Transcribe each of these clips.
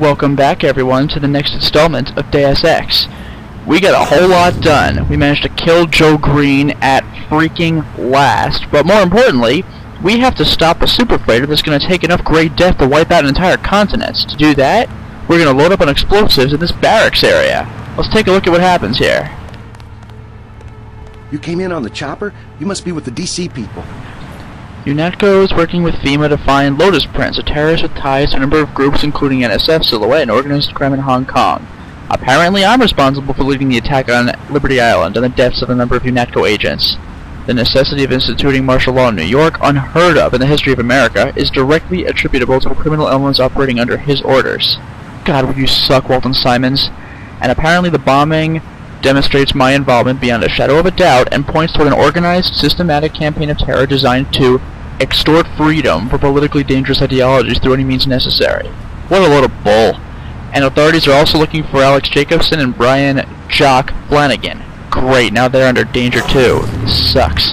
Welcome back everyone to the next installment of Deus Ex. We got a whole lot done. We managed to kill Joe Greene at freaking last, but more importantly, we have to stop a super freighter that's going to take enough Gray Death to wipe out an entire continent. To do that, we're going to load up on explosives in this barracks area. Let's take a look at what happens here. You came in on the chopper? You must be with the DC people. UNATCO is working with FEMA to find Lotus Prince, a terrorist with ties to a number of groups including NSF, Silhouette, and organized crime in Hong Kong. Apparently I'm responsible for leading the attack on Liberty Island and the deaths of a number of UNATCO agents. The necessity of instituting martial law in New York, unheard of in the history of America, is directly attributable to criminal elements operating under his orders. God, would you suck, Walton Simons? And apparently the bombing demonstrates my involvement beyond a shadow of a doubt and points toward an organized, systematic campaign of terror designed to extort freedom for politically dangerous ideologies through any means necessary. What a load of bull. And authorities are also looking for Alex Jacobson and Brian Jock Flanagan. Great, now they're under danger too. This sucks.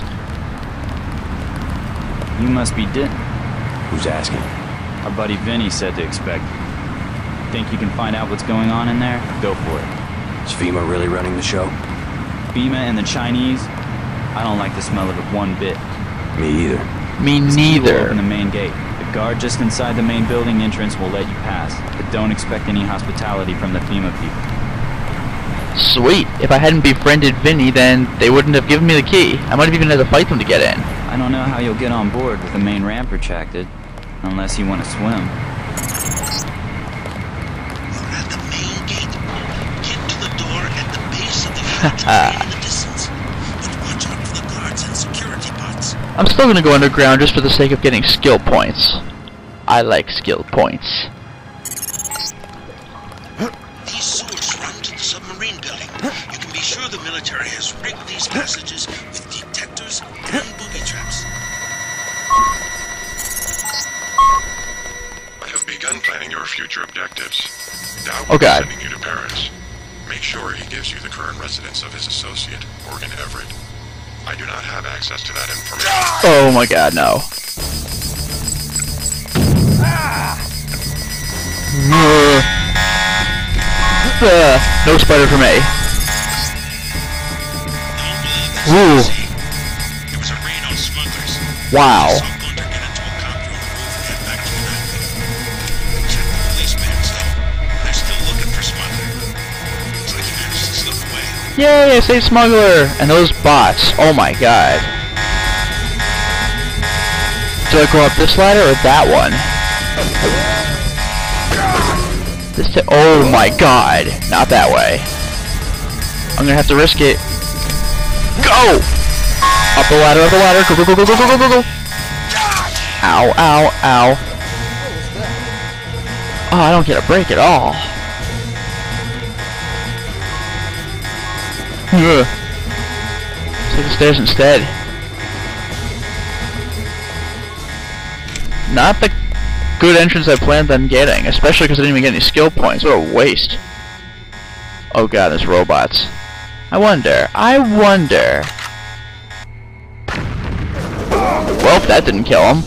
You must be Din. Who's asking? Our buddy Vinny said to expect you. Think you can find out what's going on in there? Go for it. Is FEMA really running the show? FEMA and the Chinese? I don't like the smell of it one bit. Me either. Me This key will neither. Open the main gate. The guard just inside the main building entrance will let you pass, but don't expect any hospitality from the FEMA people. Sweet. If I hadn't befriended Vinny, then they wouldn't have given me the key. I might have even had to fight them to get in. I don't know how you'll get on board with the main ramp retracted, unless you want to swim. We're at the main gate. Get to the door at the base of the I'm still gonna go underground just for the sake of getting skill points. I like skill points. These sewers run to the submarine building. You can be sure the military has rigged these passages with detectors and booby traps. I have begun planning your future objectives. Dowd Oh, will be sending you to Paris. Make sure he gives you the current residence of his associate, Morgan Everett. I do not have access to that information. Oh my god, no. Ugh. no spider for me. Ooh. believe Yay, I saved Smuggler! And those bots. Oh my god. Do I go up this ladder or that one? This Oh my god. Not that way. I'm gonna have to risk it. Go! Up the ladder, up the ladder. Go, go, go, go, go, go, go, go, go. Ow, ow, ow. Oh, I don't get a break at all. Take the stairs instead. Not the good entrance I planned on getting, especially because I didn't even get any skill points. What a waste. Oh god, there's robots. I wonder, I wonder. Well, that didn't kill him.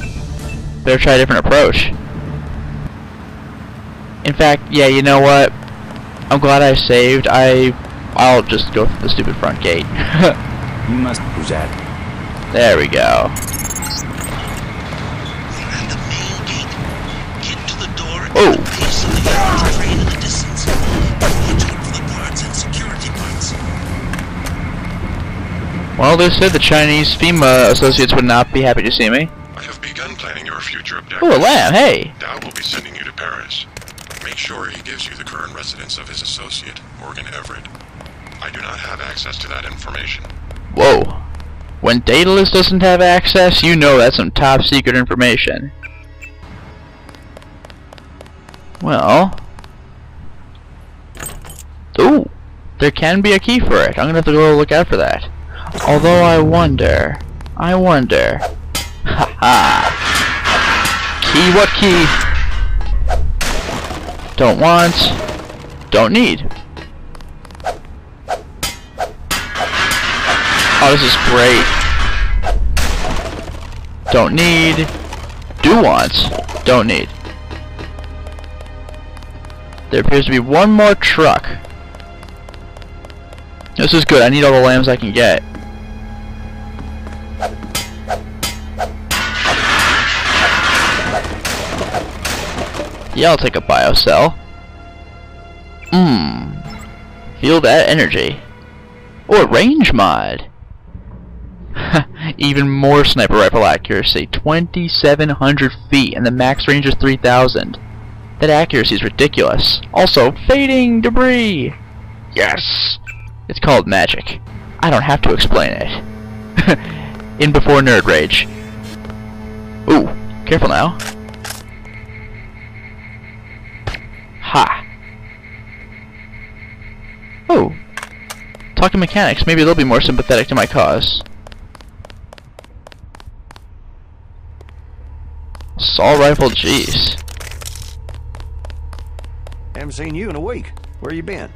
Better try a different approach. In fact, yeah, you know what? I'm glad I saved. I, I'll just go through the stupid front gate. You must. Who's that? there we go. We're the main gate. Get to the door Oh. the base of the airport train in the distance. But watch out for the guards and security bots. Well, they said the Chinese FEMA uh, associates would not be happy to see me. I have begun planning your future objectives. Ooh, a LAM, hey! Dowd will be sending you to Paris. Make sure he gives you the current residence of his associate, Morgan Everett. I do not have access to that information. Whoa. When Daedalus doesn't have access, you know that's some top secret information. Well... Ooh! There can be a key for it. I'm gonna have to go look out for that. Although I wonder... I wonder... Ha ha! Key what key? Don't want... Don't need. Oh, this is great. Don't need. Do want. Don't need. There appears to be one more truck. This is good. I need all the LAMs I can get. Yeah, I'll take a biocell. Mmm. Feel that energy. Or range mod. Even more sniper rifle accuracy. 2,700 feet, and the max range is 3,000. That accuracy is ridiculous. Also, fading debris! Yes! It's called magic. I don't have to explain it. In before Nerd Rage. Ooh, careful now. Ha! Oh. Talking mechanics. Maybe they'll be more sympathetic to my cause. Assault rifle, jeez. Haven't seen you in a week. Where you been?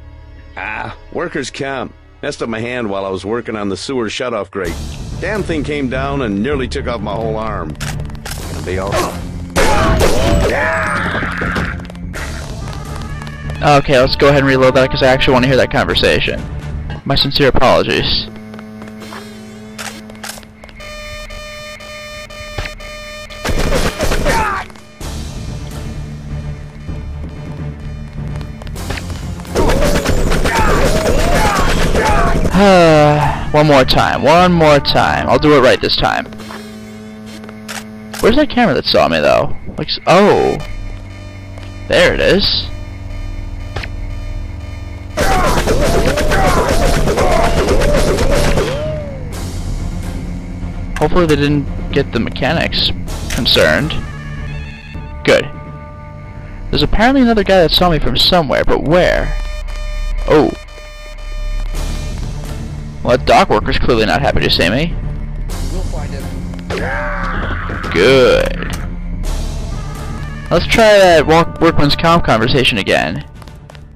Ah, workers' camp. Messed up my hand while I was working on the sewer shutoff grate. Damn thing came down and nearly took off my whole arm. Gonna be all right. Okay, let's go ahead and reload that because I actually want to hear that conversation. My sincere apologies. One more time, one more time. I'll do it right this time. Where's that camera that saw me though? Like, oh, there it is. Hopefully they didn't get the mechanics concerned. Good. There's apparently another guy that saw me from somewhere, but where? Oh. Well, that dock worker's clearly not happy to see me. We'll find him. Good. Let's try that walk workman's comp conversation again.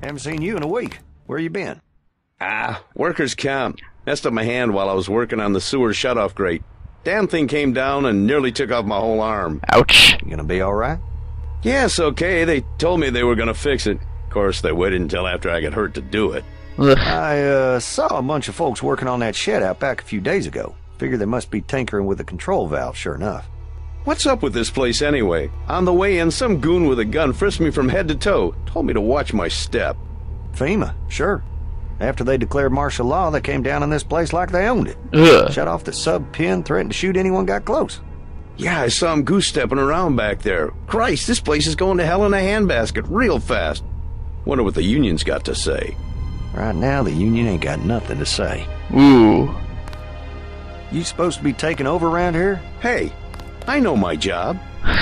Haven't seen you in a week. Where you been? Ah, workers' camp. Messed up my hand while I was working on the sewer shutoff grate. Damn thing came down and nearly took off my whole arm. Ouch. You gonna be all right? Yes, okay, they told me they were gonna fix it. Of course, they waited until after I got hurt to do it. Ugh. I uh, saw a bunch of folks working on that shed out back a few days ago. Figure they must be tinkering with the control valve, sure enough. What's up with this place anyway? On the way in, some goon with a gun frisked me from head to toe. Told me to watch my step. FEMA, sure. After they declared martial law, they came down on this place like they owned it. Ugh. Shut off the sub pen, threatened to shoot anyone got close. Yeah, I saw him goose stepping around back there. Christ, this place is going to hell in a handbasket real fast. Wonder what the union's got to say. Right now, the union ain't got nothing to say. Ooh. You supposed to be taking over around here? Hey, I know my job.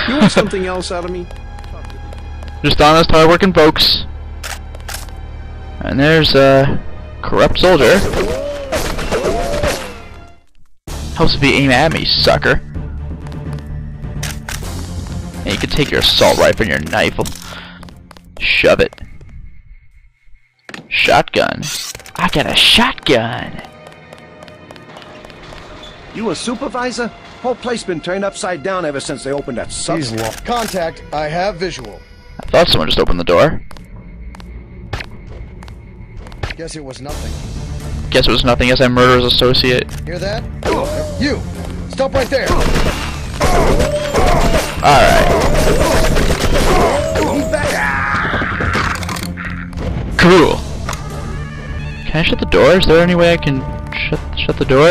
You want something else out of me? Just honest, hardworking folks. And there's a corrupt soldier. Helps if you aim at me, sucker. And you can take your assault rifle and your knife. Shove it. Shotgun. I got a shotgun. You a supervisor? Whole place been turned upside down ever since they opened that sub. Contact. I have visual. I thought someone just opened the door. Guess it was nothing. Guess it was nothing as I murder his associate. Hear that? You! Stop right there! Alright. Cool. I shut the door? Is there any way I can shut shut the door?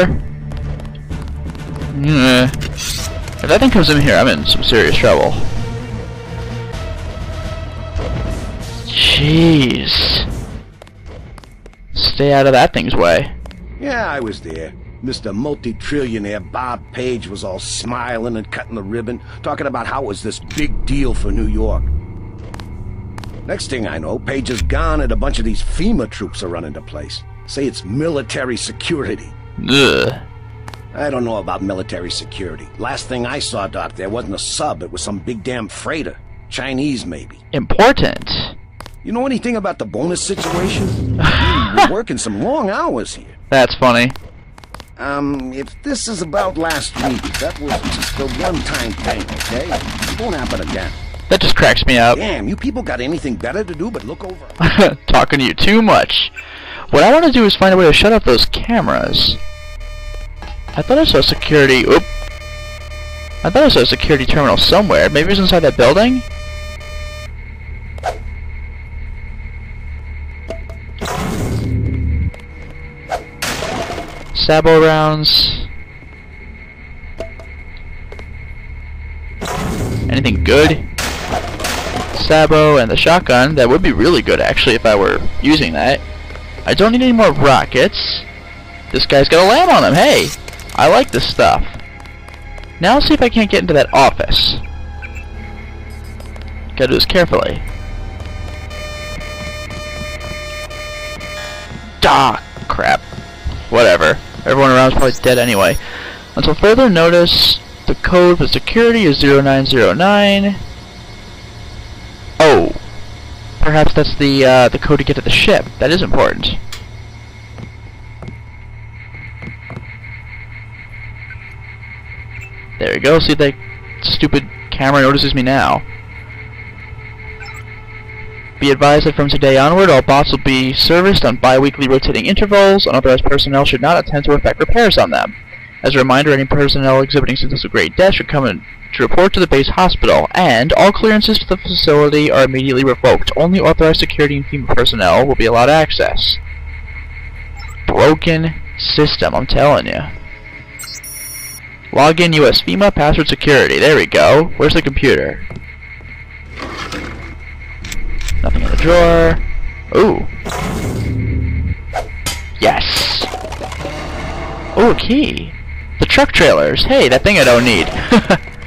If that thing comes in here, I'm in some serious trouble. Jeez. Stay out of that thing's way. Yeah, I was there. Mr. Multi-trillionaire Bob Page was all smiling and cutting the ribbon, talking about how it was this big deal for New York. Next thing I know, Page is gone and a bunch of these FEMA troops are running the place. Say it's military security. Ugh. I don't know about military security. Last thing I saw, Doc, there wasn't a sub. It was some big damn freighter. Chinese, maybe. Important. You know anything about the bonus situation? We're working some long hours here. That's funny. Um, if this is about last week, that was just a one-time thing, okay? It won't happen again. That just cracks me up. Damn, you people got anything better to do but look over? Talking to you too much. What I want to do is find a way to shut off those cameras. I thought I saw a security. Oop. I thought I saw a security terminal somewhere. Maybe it was inside that building? Sabot rounds. Anything good? Sabot and the shotgun. That would be really good actually if I were using that. I don't need any more rockets. This guy's got a lamp on him. Hey, I like this stuff. Now let's see if I can't get into that office. Gotta do this carefully. Ah, crap. Whatever. Everyone around is probably dead anyway. Until further notice, the code for security is 0909. Oh. Perhaps that's the, uh, the code to get to the ship. That is important. There we go. See if that stupid camera notices me now. Be advised that from today onward, all bots will be serviced on bi-weekly rotating intervals. Unauthorized personnel should not attempt to effect repairs on them. As a reminder, any personnel exhibiting symptoms of Gray Death should come in to report to the base hospital, and all clearances to the facility are immediately revoked. Only authorized security and FEMA personnel will be allowed access. Broken system, I'm telling you. Login US FEMA password security. There we go. Where's the computer? Nothing in the drawer. Ooh. Yes. Ooh, key. The truck trailers. Hey, that thing I don't need.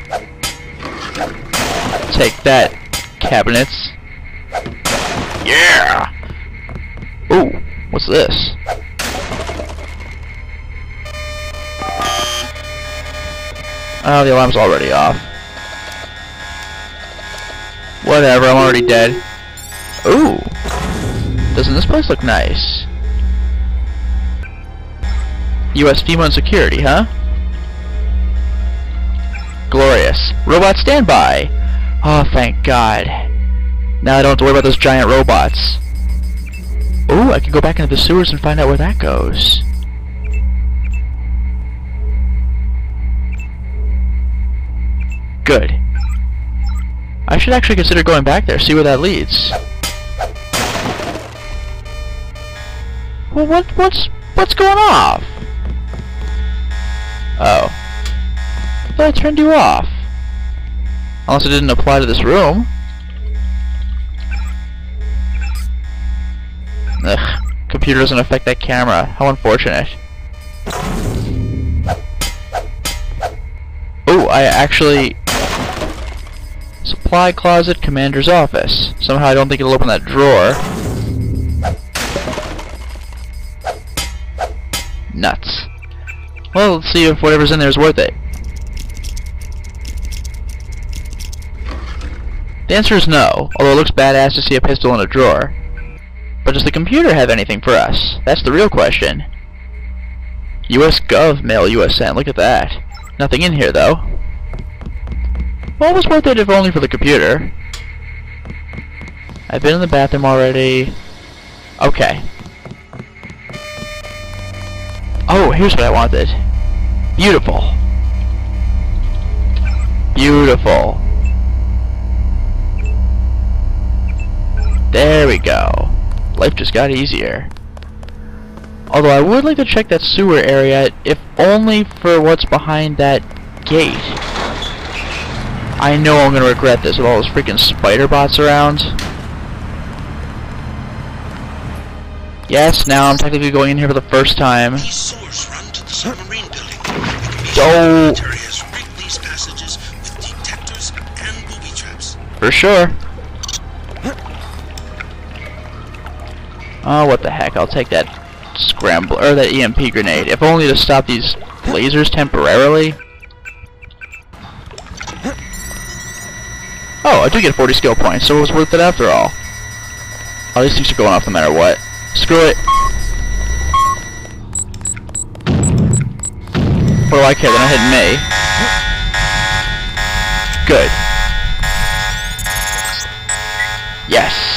Take that, cabinets. Yeah! Ooh, what's this? Oh, the alarm's already off. Whatever, I'm already dead. Ooh! Doesn't this place look nice? US FEMA security, huh? Glorious. Robot standby! Oh, thank God. Now I don't have to worry about those giant robots. Ooh, I can go back into the sewers and find out where that goes. Good. I should actually consider going back there, see where that leads. Well, what, what's, what's going off? Oh. I thought I turned you off. It didn't apply to this room. Ugh. Computer doesn't affect that camera. How unfortunate. Oh, I actually... Supply closet, commander's office. Somehow I don't think it'll open that drawer. Nuts. Well, let's see if whatever's in there is worth it. The answer is no, although it looks badass to see a pistol in a drawer. But does the computer have anything for us? That's the real question. US Gov mail US sent, look at that. Nothing in here though. Well, it was worth it if only for the computer. I've been in the bathroom already. Okay. Oh, here's what I wanted. Beautiful. Beautiful. There we go. Life just got easier. Although I would like to check that sewer area, if only for what's behind that gate. I know I'm gonna regret this with all those freaking spider bots around. Yes, now I'm technically going in here for the first time. These sewers run to the submarine building. Oh. The military Oh, what the heck, I'll take that scramble, or that EMP grenade. If only to stop these lasers temporarily. Oh, I do get 40 skill points, so it was worth it after all. All these things are going off no matter what. Screw it. What do I care? They're not hitting me. Good. Yes.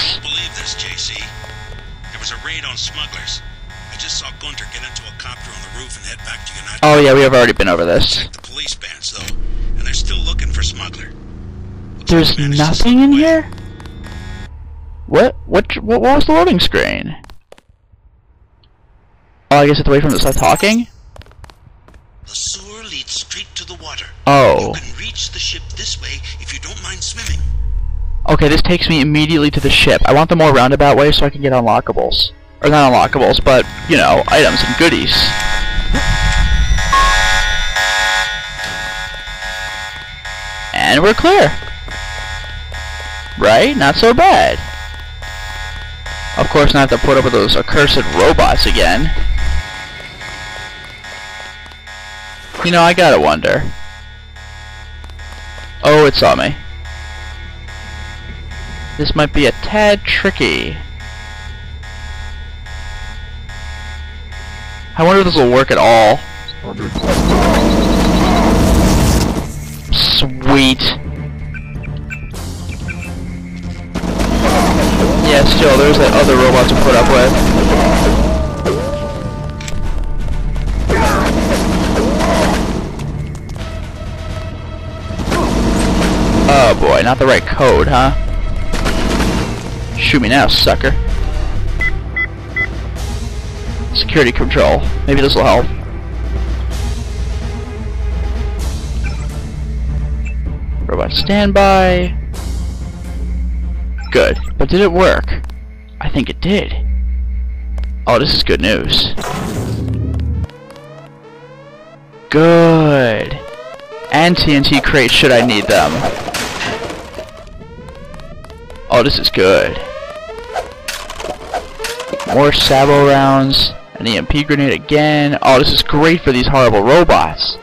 Was a raid on smugglers. I just saw Gunther get into a copter on the roof and head back to UNATCO. Oh yeah, we have already been over this. The police bands though, and they're still looking for smuggler. Looks There's like he managed to nothing in away. here? What? What? What what was the loading screen? Oh, I guess it's away from the Start talking. The sewer leads straight to the water. Oh. You can reach the ship this way if you don't mind swimming. Okay, this takes me immediately to the ship. I want the more roundabout way so I can get unlockables. Or not unlockables, but, you know, items and goodies. And we're clear. Right? Not so bad. Of course, not have to put up with those accursed robots again. You know, I gotta wonder. Oh, it saw me. This might be a tad tricky. I wonder if this will work at all. Sweet. Yeah, still, there's that other robot to put up with. Oh boy, not the right code, huh? Shoot me now, sucker. Security control. Maybe this will help. Robot standby. Good. But did it work? I think it did. Oh, this is good news. Good. And TNT crates should I need them. Oh, this is good. More Sabot rounds. An EMP grenade again. Oh, this is great for these horrible robots.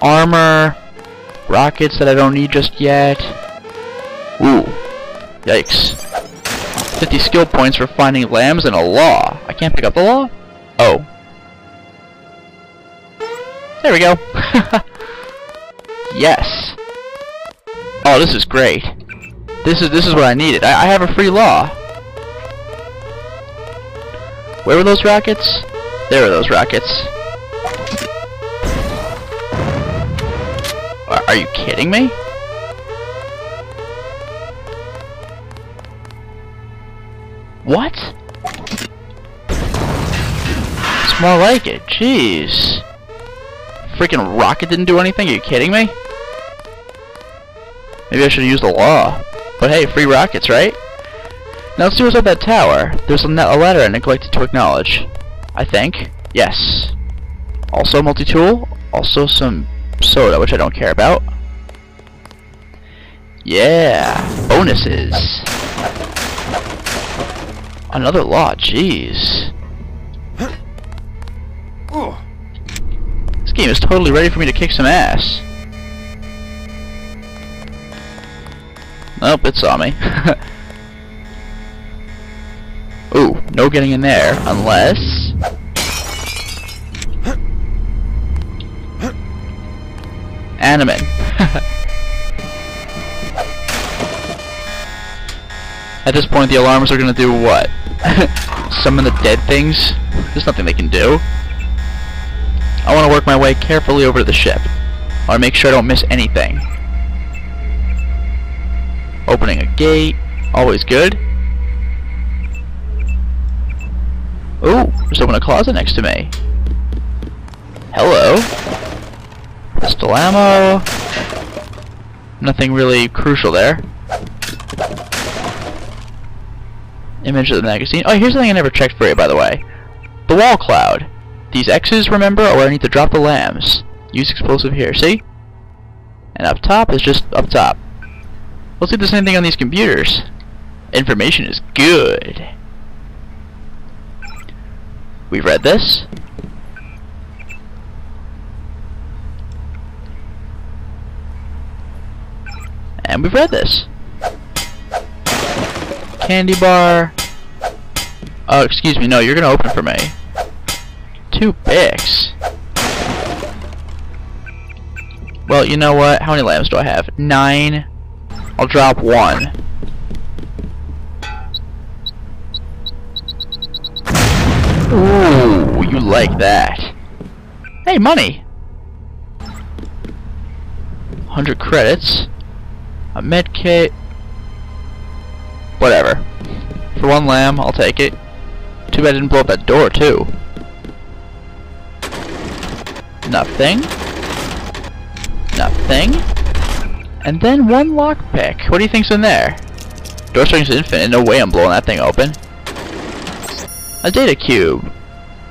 Armor. Rockets that I don't need just yet. Ooh. Yikes. 50 skill points for finding LAMs and a LAW. I can't pick up the LAW? Oh. There we go. yes. Oh, this is great. This is this is what I needed. I, I have a free LAW. Where were those rockets? There were those rockets. Are, you kidding me? What? It's more like it. Jeez. Freaking rocket didn't do anything? Are you kidding me? Maybe I should use the LAW. But hey, free rockets, right? Now let's see what's up that tower. There's a, a letter I neglected to acknowledge. I think. Yes. Also a multi-tool. Also some soda, which I don't care about. Yeah. Bonuses. Another LAW, jeez. This game is totally ready for me to kick some ass. Nope, it saw me. Ooh, no getting in there, unless... Animate. At this point, the alarms are gonna do what? Summon the dead things? There's nothing they can do. I want to work my way carefully over to the ship. I want to make sure I don't miss anything. Opening a gate, always good. Ooh, there's open a closet next to me. Hello. Pistol ammo. Nothing really crucial there. Image of the magazine. Oh, here's something I never checked for you, by the way. The wall cloud. These X's, remember, or I need to drop the LAMs. Use explosive here, see? And up top is just up top. Let's see if there's anything on these computers. Information is good. We've read this. And we've read this. Candy bar. Oh, excuse me, no, you're gonna open for me. Two picks. Well, you know what? How many LAMs do I have? Nine. I'll drop one. Ooh, you like that. Hey, money! 100 credits. A med kit. Whatever. For one LAM, I'll take it. Too bad I didn't blow up that door, too. Nothing. Nothing. And then one lockpick. What do you think's in there? Door strength is infinite. No way I'm blowing that thing open. A data cube.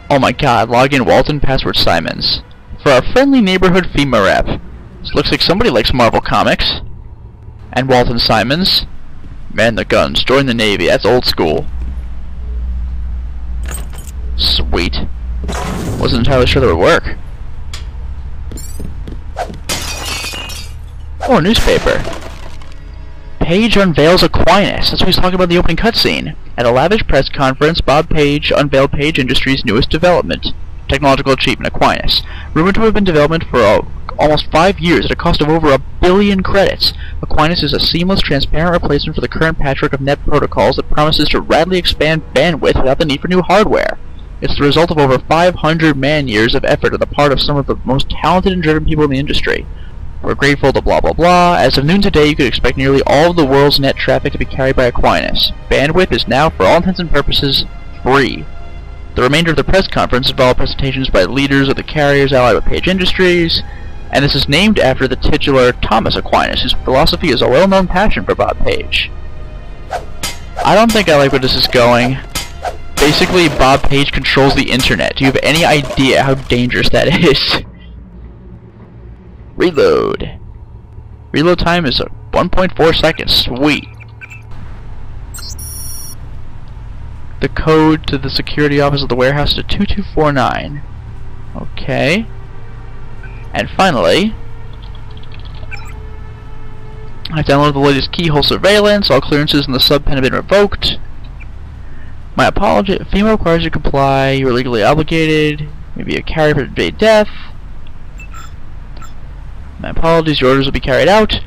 Oh my god, log in Walton, password Simons. For our friendly neighborhood FEMA rep. This looks like somebody likes Marvel Comics. And Walton Simons. Man the guns, join the Navy, that's old school. Sweet. Wasn't entirely sure that would work. A newspaper. Page unveils Aquinas. That's what he's talking about in the opening cutscene. At a lavish press conference, Bob Page unveiled Page Industries' newest development, technological achievement, Aquinas. Rumored to have been development for uh, almost five years at a cost of over a billion credits, Aquinas is a seamless, transparent replacement for the current patchwork of net protocols that promises to radically expand bandwidth without the need for new hardware. It's the result of over 500 man-years of effort on the part of some of the most talented and driven people in the industry. We're grateful to blah blah blah. As of noon today, you could expect nearly all of the world's net traffic to be carried by Aquinas. Bandwidth is now, for all intents and purposes, free. The remainder of the press conference involved presentations by leaders of the carriers allied with Page Industries, and this is named after the titular Thomas Aquinas, whose philosophy is a well-known passion for Bob Page. I don't think I like where this is going. Basically, Bob Page controls the internet. Do you have any idea how dangerous that is? Reload. Reload time is 1.4 seconds. Sweet. The code to the security office of the warehouse to 2249. Okay. And finally, I've downloaded the latest keyhole surveillance. All clearances in the subpen have been revoked. My apology. FEMA requires you to comply. You are legally obligated. Maybe a carrier for death. My apologies. Your orders will be carried out.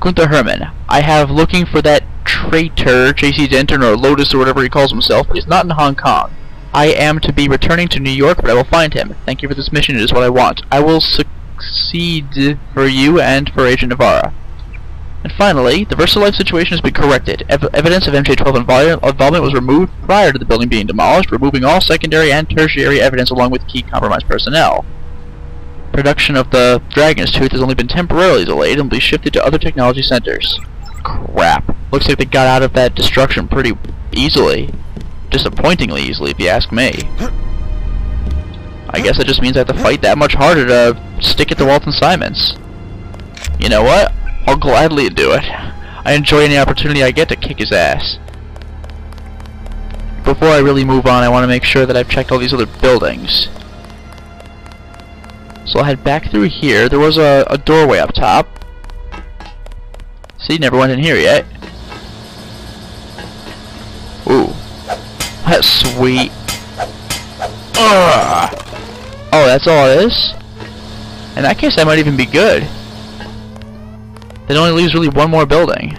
Gunther Hermann. I have looking for that traitor, J.C. Denton or Lotus or whatever he calls himself. He's not in Hong Kong. I am to be returning to New York, but I will find him. Thank you for this mission. It is what I want. I will succeed for you and for Agent Navarre. And finally, the VersaLife situation has been corrected. Ev evidence of MJ-12 involvement was removed prior to the building being demolished, removing all secondary and tertiary evidence along with key compromised personnel. Production of the Dragon's Tooth has only been temporarily delayed and will be shifted to other technology centers. Crap. Looks like they got out of that destruction pretty easily. Disappointingly easily, if you ask me. I guess that just means I have to fight that much harder to stick it to Walton Simons. You know what? I'll gladly do it. I enjoy any opportunity I get to kick his ass. Before I really move on, I want to make sure that I've checked all these other buildings. So I'll head back through here. There was a, a doorway up top. See, never went in here yet. Ooh. That's sweet. Ugh. Oh, that's all it is? In that case, that might even be good. It only leaves really one more building.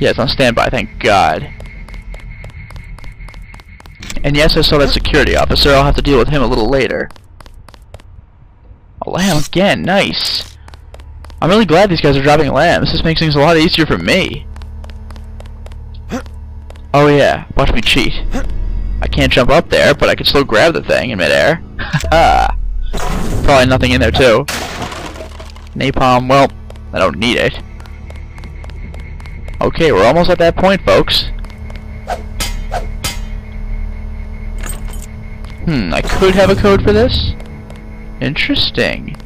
Yeah, it's on standby, thank God. And yes, I saw that security officer. I'll have to deal with him a little later. A LAM again, nice. I'm really glad these guys are dropping LAMs. This makes things a lot easier for me. Oh yeah, watch me cheat. I can't jump up there, but I can still grab the thing in midair. Haha. Probably nothing in there too. Napalm, well, I don't need it. Okay, we're almost at that point, folks. Hmm, I could have a code for this? Interesting.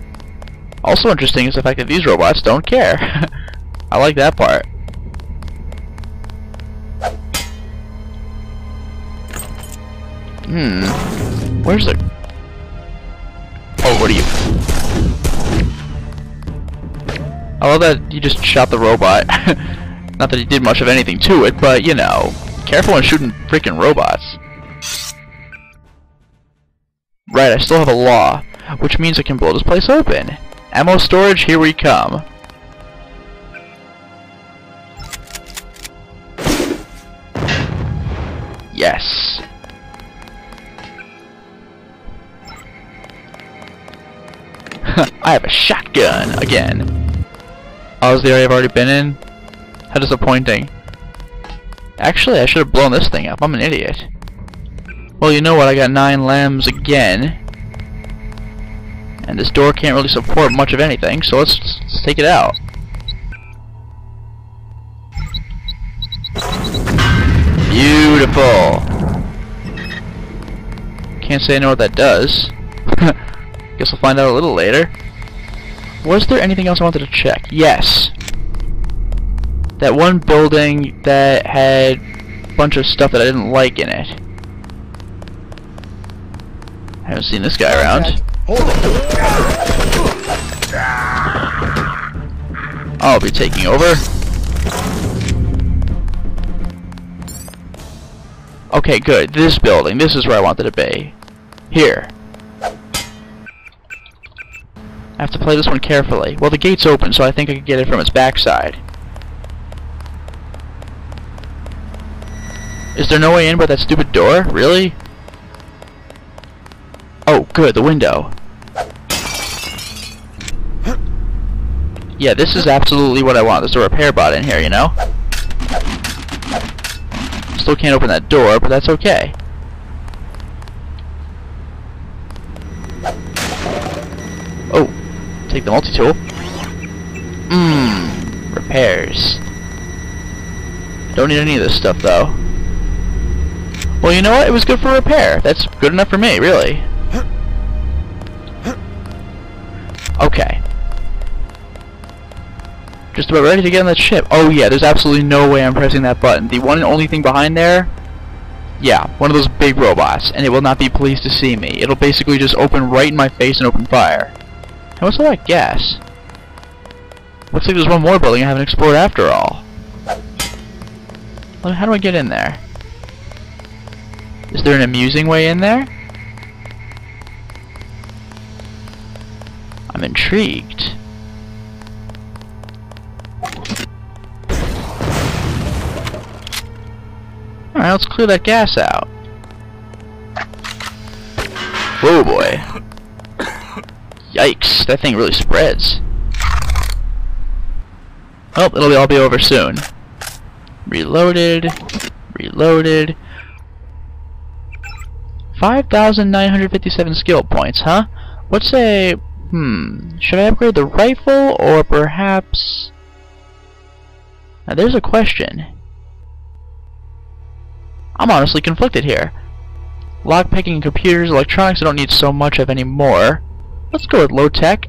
Also interesting is the fact that these robots don't care. I like that part. Hmm. Where's the... Oh, what are you? I love that you just shot the robot. Not that he did much of anything to it, but, you know, careful when shooting freaking robots. Right, I still have a LAW, which means I can blow this place open. Ammo storage, here we come. Yes. I have a shotgun again. Oh, is the area I've already been in? How disappointing. Actually, I should have blown this thing up. I'm an idiot. Well, you know what? I got nine LAMs again. And this door can't really support much of anything, so let's, let's take it out. Beautiful. Can't say I know what that does. Guess we'll find out a little later. Was there anything else I wanted to check? Yes. That one building that had a bunch of stuff that I didn't like in it. I haven't seen this guy around. I'll be taking over. Okay, good. This building. This is where I wanted to be. Here. I have to play this one carefully. Well, the gate's open, so I think I can get it from its backside. Is there no way in but that stupid door? Really? Oh, good, the window. Yeah, this is absolutely what I want. There's a repair bot in here, you know? Still can't open that door, but that's okay. Oh, take the multi-tool. Mmm, repairs. Don't need any of this stuff, though. Well, you know what? It was good for repair. That's good enough for me, really. Okay. Just about ready to get on that ship. Oh yeah, there's absolutely no way I'm pressing that button. The one and only thing behind there, yeah, one of those big robots, and it will not be pleased to see me. It'll basically just open right in my face and open fire. And what's all that gas? Looks like there's one more building I haven't explored after all. How do I get in there? Is there an amusing way in there? I'm intrigued. Alright, let's clear that gas out. Oh boy. Yikes, that thing really spreads. Well, it'll all be over soon. Reloaded. Reloaded. 5,957 skill points, huh? Let's say, hmm, should I upgrade the rifle or perhaps... Now there's a question. I'm honestly conflicted here. Lockpicking computers, electronics I don't need so much of anymore. Let's go with low tech.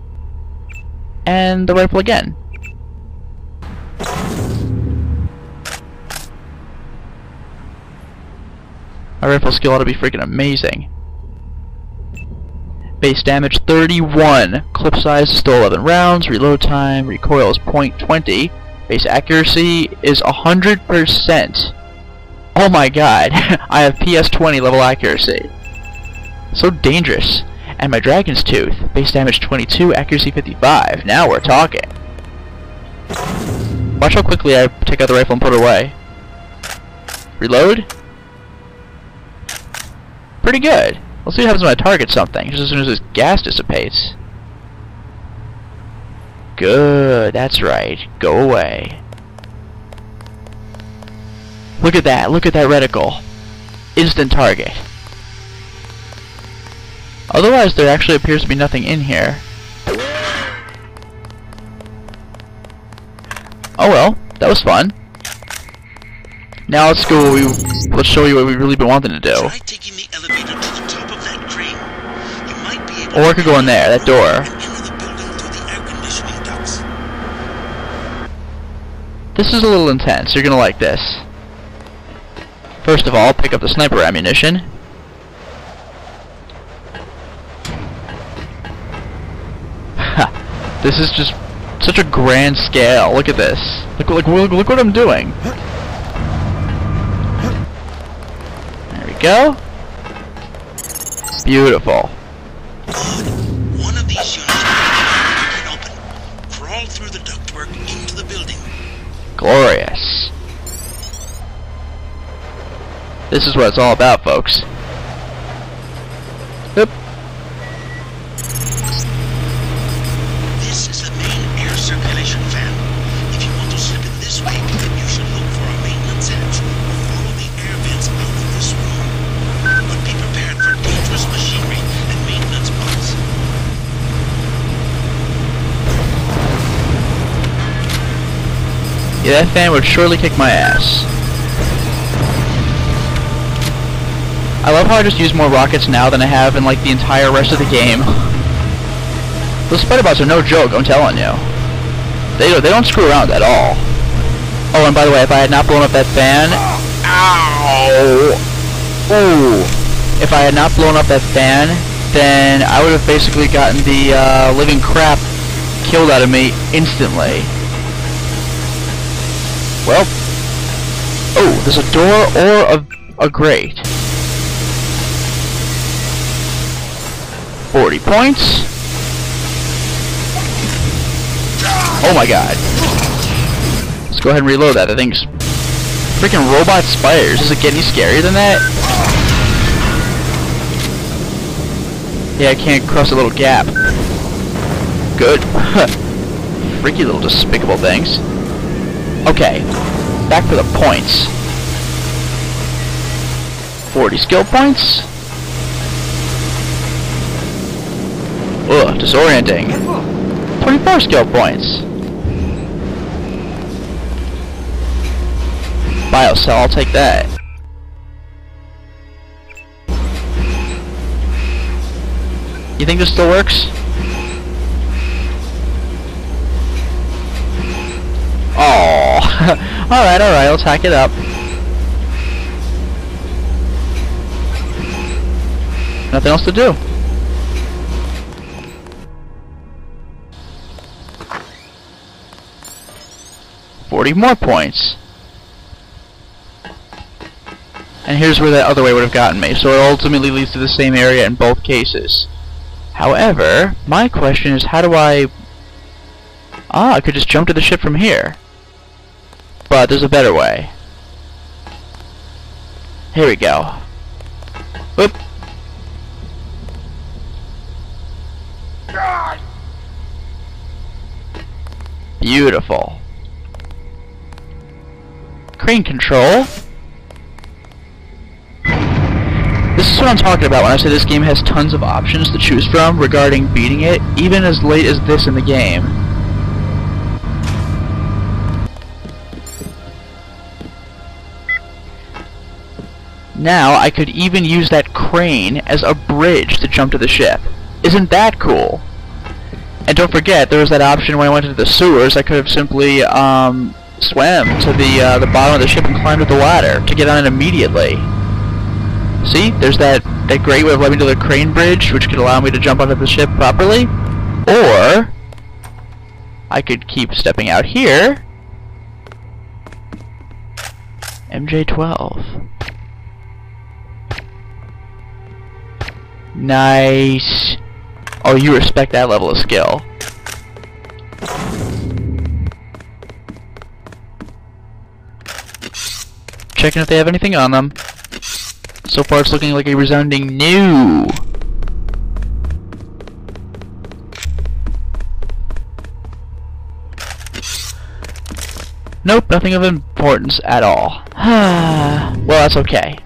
And the rifle again. My rifle skill ought to be freaking amazing. Base damage 31. Clip size is still 11 rounds. Reload time, recoil is .20. Base accuracy is 100%. Oh my god, I have PS20 level accuracy. So dangerous. And my Dragon's Tooth, base damage 22, accuracy 55. Now we're talking. Watch how quickly I take out the rifle and put it away. Reload. Pretty good. Let's see what happens when I target something, just as soon as this gas dissipates. Good, that's right. Go away. Look at that, look at that reticle. Instant target. Otherwise, there actually appears to be nothing in here. Oh well, that was fun. Now let's go. We let's show you what we've really been wanting to do. Try taking the elevator to the top of that crane. You might be able Or I could go in there, that door. the building through the air conditioning ducts. This is a little intense. You're gonna like this. First of all, pick up the sniper ammunition. Ha! This is just such a grand scale. Look at this. Look, look, look, look what I'm doing. There we go. Beautiful. One of these units can open. Crawl through the ductwork into the building. Glorious. This is what it's all about, folks. Yeah, that fan would surely kick my ass. I love how I just use more rockets now than I have in like the entire rest of the game. Those spider bots are no joke, I'm telling you. They don't, they don't screw around at all. Oh, and by the way, if I had not blown up that fan... Ow! Ooh! If I had not blown up that fan, then I would have basically gotten the uh, living crap killed out of me instantly. Well, oh, there's a door or a, a grate. 40 points. Oh my god. Let's go ahead and reload that. That thing's freaking robot spiders. Does it get any scarier than that? Yeah, I can't cross a little gap. Good. Freaky little despicable things. Okay, back for the points. 40 skill points. Ugh, disorienting. 24 skill points. Biocell, I'll take that. You think this still works? Oh, alright, alright, I'll tack it up. Nothing else to do. Forty more points. And here's where that other way would have gotten me, so it ultimately leads to the same area in both cases. However, my question is how do I... Ah, I could just jump to the ship from here. But there's a better way. Here we go. Whoop. Beautiful. Crane control. This is what I'm talking about when I say this game has tons of options to choose from regarding beating it, even as late as this in the game. Now I could even use that crane as a bridge to jump to the ship. Isn't that cool? And don't forget, there was that option when I went into the sewers, I could have simply um, swam to the uh, the bottom of the ship and climbed up the ladder to get on it immediately. See, there's that, that great way of letting me to the crane bridge, which could allow me to jump onto the ship properly. Or, I could keep stepping out here. MJ12. Nice. Oh, you respect that level of skill. Checking if they have anything on them. So far it's looking like a resounding no. Nope, nothing of importance at all. well, that's okay.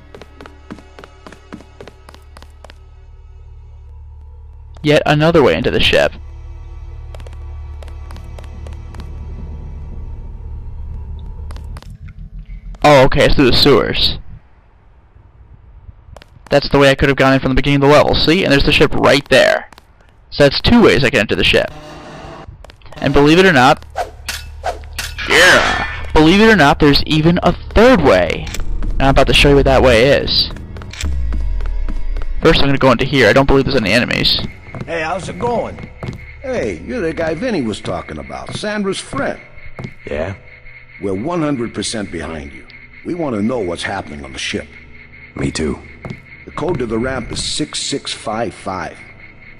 Yet another way into the ship. Oh, okay, it's through the sewers. That's the way I could have gone in from the beginning of the level, see? And there's the ship right there. So that's two ways I can enter the ship. And believe it or not... Yeah! Believe it or not, there's even a third way. And I'm about to show you what that way is. First I'm gonna go into here. I don't believe there's any enemies. Hey, how's it going? Hey, you're the guy Vinny was talking about, Sandra's friend. Yeah? We're 100% behind you. We want to know what's happening on the ship. Me too. The code to the ramp is 6655.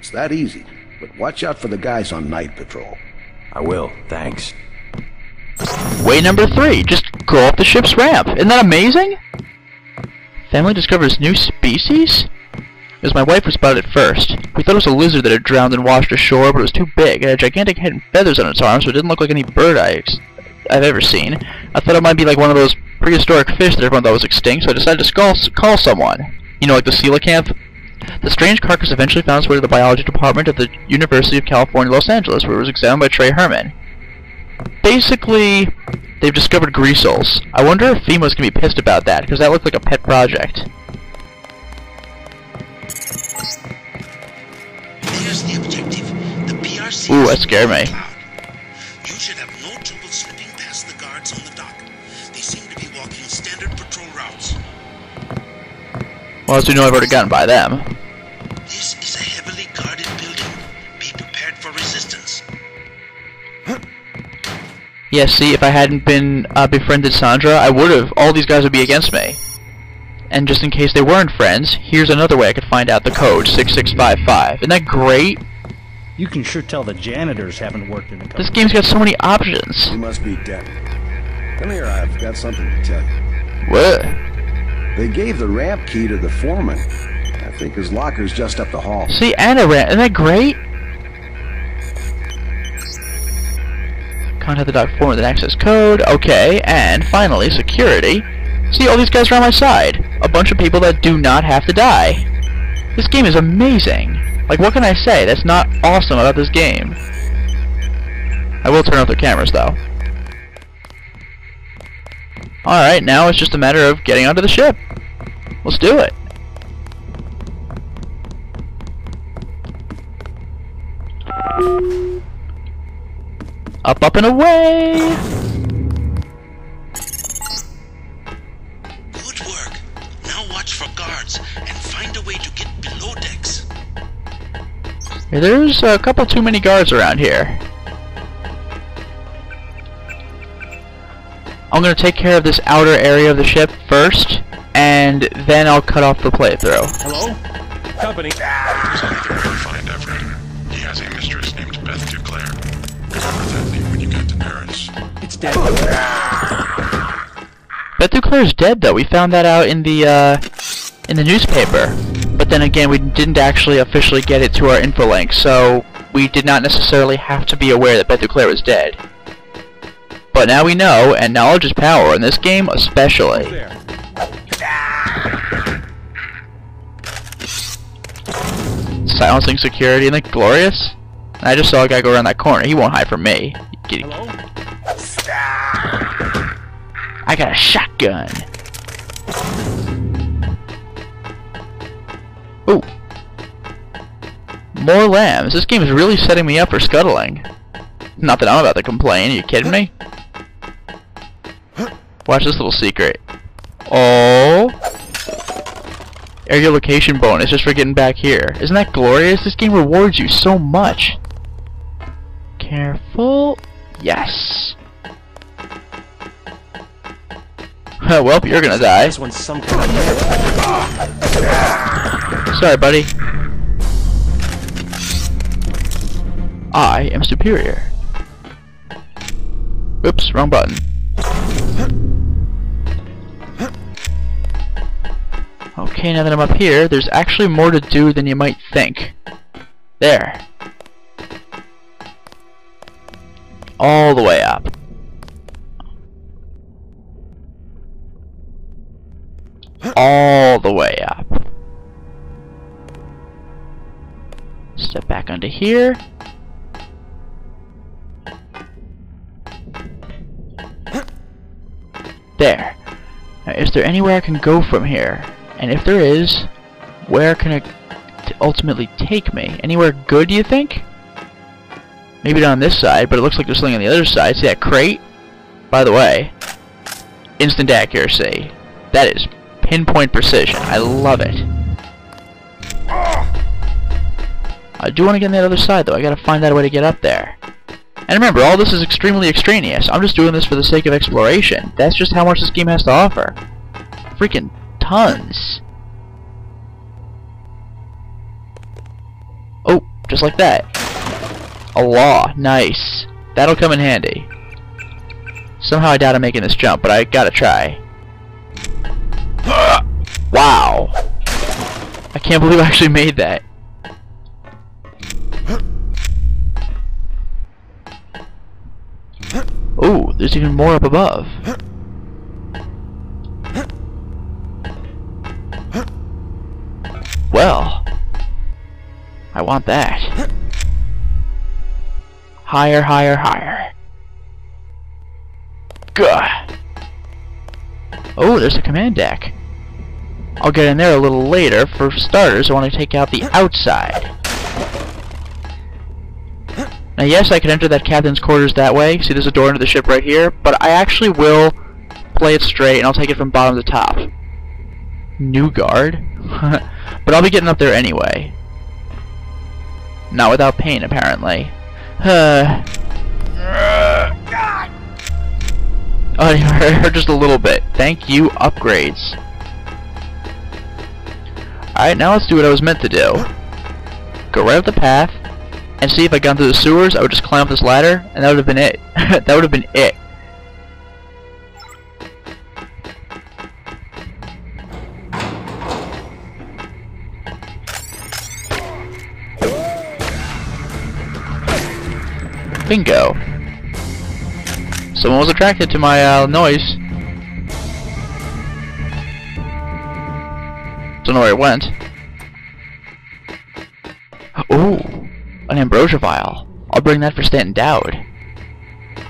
It's that easy, but watch out for the guys on night patrol. I will, thanks. Way number three, just go up the ship's ramp. Isn't that amazing? Family discovers new species? It was my wife who spotted it first. We thought it was a lizard that had drowned and washed ashore, but it was too big. It had gigantic head and feathers on its arms, so it didn't look like any bird I I've ever seen. I thought it might be like one of those prehistoric fish that everyone thought was extinct, so I decided to call, call someone. You know, like the coelacanth? The strange carcass eventually found its way to the biology department at the University of California, Los Angeles, where it was examined by Trey Herman. Basically, they've discovered greasels. I wonder if FEMA's gonna be pissed about that, because that looked like a pet project. There's the objective. The PRC Ooh, that scared me. cloud. You should have no trouble slipping past the guards on the dock. They seem to be walking standard patrol routes. Well, as we know, I've already gotten by them. This is a heavily guarded building. Be prepared for resistance. Yeah, see, if I hadn't been uh, befriended Sandra, I would have. All these guys would be against me. And just in case they weren't friends, here's another way I could find out the code, 6655. Isn't that great? You can sure tell the janitors haven't worked in a couple This game's got so many options. You must be dead. Come here, I've got something to tell you. What? They gave the ramp key to the foreman. I think his locker's just up the hall. See, Anna ran. Isn't that great? Contact the dock foreman with an access code. Okay, and finally, security. See, all these guys are on my side. A bunch of people that do not have to die. This game is amazing. Like, what can I say that's not awesome about this game? I will turn off the cameras, though. Alright, now it's just a matter of getting onto the ship. Let's do it. Up, up, and away! Now watch for guards and find a way to get below decks. There's a couple too many guards around here. I'm gonna take care of this outer area of the ship first, and then I'll cut off the playthrough. Hello? Company. There's another way to find Everett. He has a mistress named Beth DuClare. Remember that name when you get to Paris. It's dead. Beth DuClare's dead though. We found that out in the uh, in the newspaper. But then again, we didn't actually officially get it to our info link, so we did not necessarily have to be aware that Beth DuClare was dead. But now we know, and knowledge is power in this game, especially. Silencing security and the glorious. I just saw a guy go around that corner. He won't hide from me. I got a shotgun. Ooh. More LAMs. This game is really setting me up for scuttling. Not that I'm about to complain. Are you kidding me? Watch this little secret. Oh. Area location bonus just for getting back here. Isn't that glorious? This game rewards you so much. Careful. Yes. Well, you're gonna die. This one's some kind of... Sorry, buddy. I am superior. Oops, wrong button. Okay, now that I'm up here, there's actually more to do than you might think. There. All the way up. All the way up. Step back onto here. There. Now, is there anywhere I can go from here? And if there is, where can it ultimately take me? Anywhere good, do you think? Maybe not on this side, but it looks like there's something on the other side. See that crate? By the way, instant accuracy. That is pinpoint precision. I love it. I do want to get on the other side, though. I gotta find out a way to get up there. And remember, all this is extremely extraneous. I'm just doing this for the sake of exploration. That's just how much this game has to offer. Freaking tons. Oh, just like that. A LAW. Nice. That'll come in handy. Somehow I doubt I'm making this jump, but I gotta try. Wow. I can't believe I actually made that. Oh, there's even more up above. Well, I want that. Higher, higher, higher. Gah. Oh, there's a command deck. I'll get in there a little later. For starters, I want to take out the outside. Now, yes, I could enter that captain's quarters that way. See, there's a door into the ship right here. But I actually will play it straight, and I'll take it from bottom to top. New guard? but I'll be getting up there anyway. Not without pain, apparently. Uh, oh, it hurt just a little bit. Thank you, upgrades. Alright, now let's do what I was meant to do. Go right up the path, and see if I got through the sewers, I would just climb up this ladder, and that would have been it. that would have been it. Bingo. Someone was attracted to my uh, noise. Don't know where it went. Ooh, an ambrosia vial. I'll bring that for Stanton Dowd.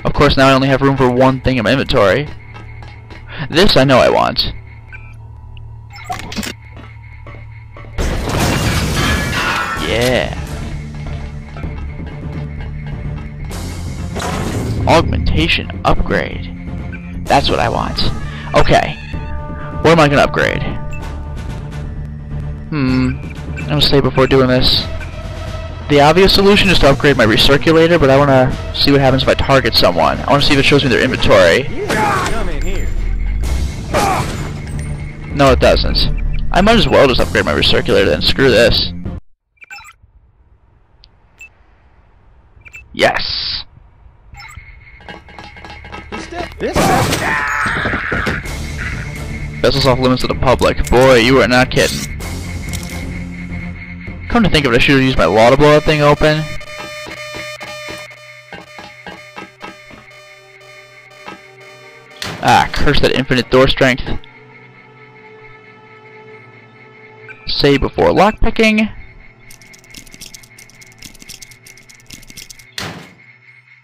Of course, now I only have room for one thing in my inventory. This I know I want. Yeah. Augmentation upgrade. That's what I want. Okay. What am I gonna upgrade? Hmm. I'm gonna say before doing this. The obvious solution is to upgrade my recirculator, but I wanna see what happens if I target someone. I wanna see if it shows me their inventory. No, it doesn't. I might as well just upgrade my recirculator then. Screw this. Yes. This Vessels off limits to the public. Boy, you are not kidding. Come to think of it, I should have used my LAW to blow that thing open. Ah, curse that infinite door strength. Save before lockpicking.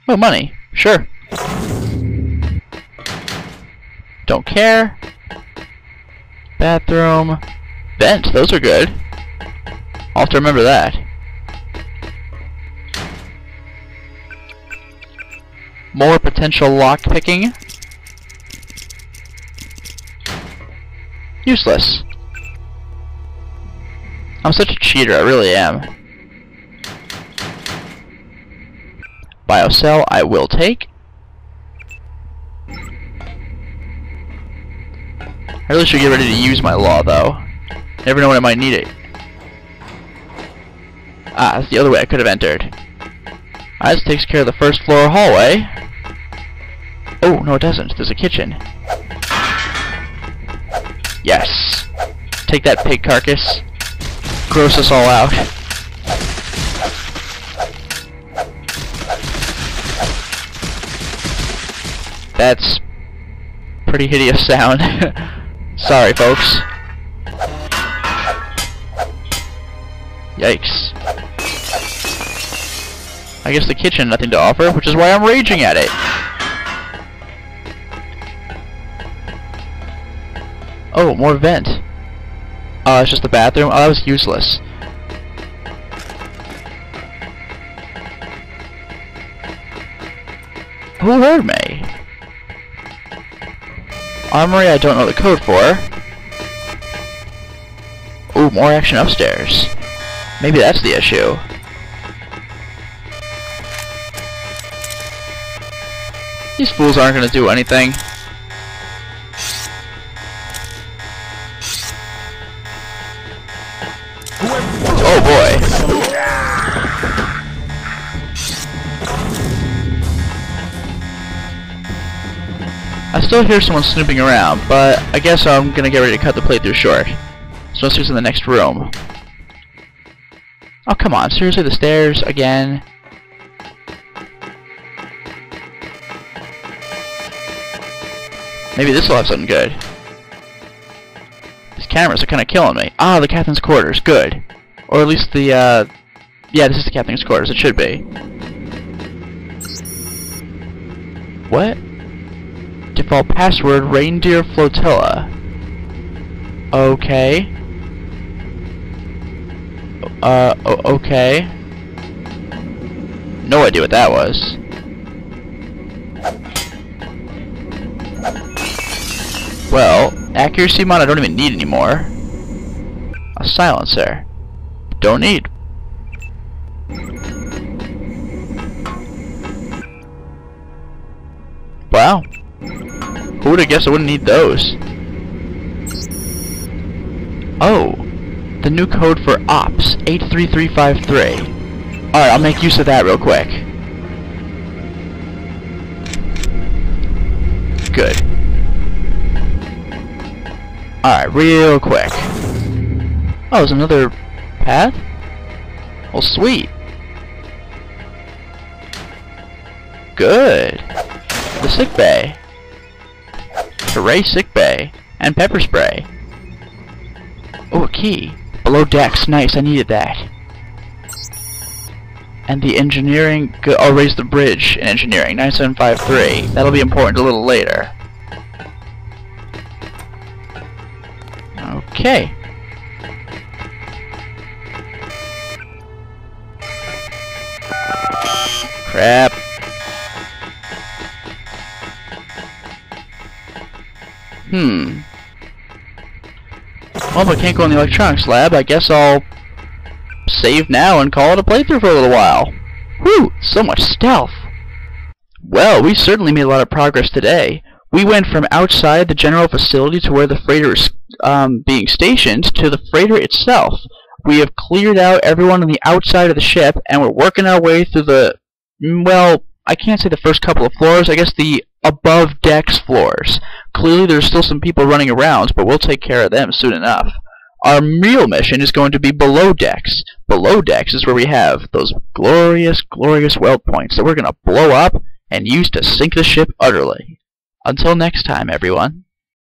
Oh, money. Sure. Don't care. Bathroom. Vent, those are good. I'll have to remember that. More potential lock picking. Useless. I'm such a cheater, I really am. Biocell I will take. I really should get ready to use my LAW though. Never know when I might need it. Ah, that's the other way I could have entered. Ah, this takes care of the first floor hallway. Oh, no it doesn't. There's a kitchen. Yes. Take that pig carcass. Gross us all out. That's pretty hideous sound. Sorry, folks. Yikes. I guess the kitchen nothing to offer, which is why I'm raging at it. Oh, more vent. Oh, it's just the bathroom? Oh, that was useless. Who heard me? Armory I don't know the code for. Ooh, more action upstairs. Maybe that's the issue. These fools aren't gonna do anything. Still hear someone snooping around, but I guess I'm gonna get ready to cut the playthrough short. So let's use in the next room. Oh, come on. Seriously, the stairs again. Maybe this will have something good. These cameras are kind of killing me. Ah, the captain's quarters. Good. Or at least the, uh... Yeah, this is the captain's quarters. It should be. What? Default password, Reindeer Flotilla. Okay. Uh, okay. No idea what that was. Well, accuracy mod I don't even need anymore. A silencer. Don't need. Wow. Who would have guessed I wouldn't need those? Oh. The new code for OPS, 83353. Alright, I'll make use of that real quick. Good. Alright, real quick. Oh, there's another path? Well, sweet. Good. The sick bay. Hooray, sick bay. And pepper spray. Oh, a key. Below decks. Nice, I needed that. And the engineering... I'll oh, raise the bridge in engineering. 9753. That'll be important a little later. Okay. Crap. Hmm. Well, if I can't go in the electronics lab, I guess I'll save now and call it a playthrough for a little while. Whew, so much stealth. Well, we certainly made a lot of progress today. We went from outside the general facility to where the freighter is um, being stationed to the freighter itself. We have cleared out everyone on the outside of the ship, and we're working our way through the, mm, well, I can't say the first couple of floors, I guess the above decks floors. Clearly there's still some people running around, but we'll take care of them soon enough. Our real mission is going to be below decks. Below decks is where we have those glorious, glorious weld points that we're going to blow up and use to sink the ship utterly. Until next time, everyone.